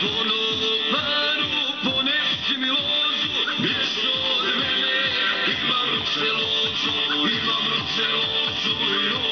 Polovaru ponesti mi lozu, bjež od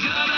Because